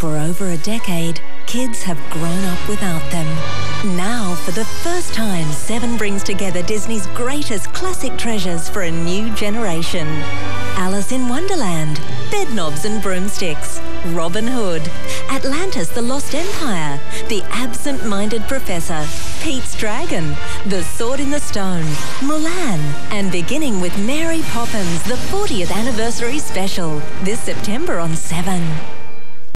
For over a decade, kids have grown up without them. Now, for the first time, Seven brings together Disney's greatest classic treasures for a new generation. Alice in Wonderland, Bedknobs and Broomsticks, Robin Hood, Atlantis the Lost Empire, The Absent-Minded Professor, Pete's Dragon, The Sword in the Stone, Mulan, and beginning with Mary Poppins, the 40th anniversary special, this September on 7.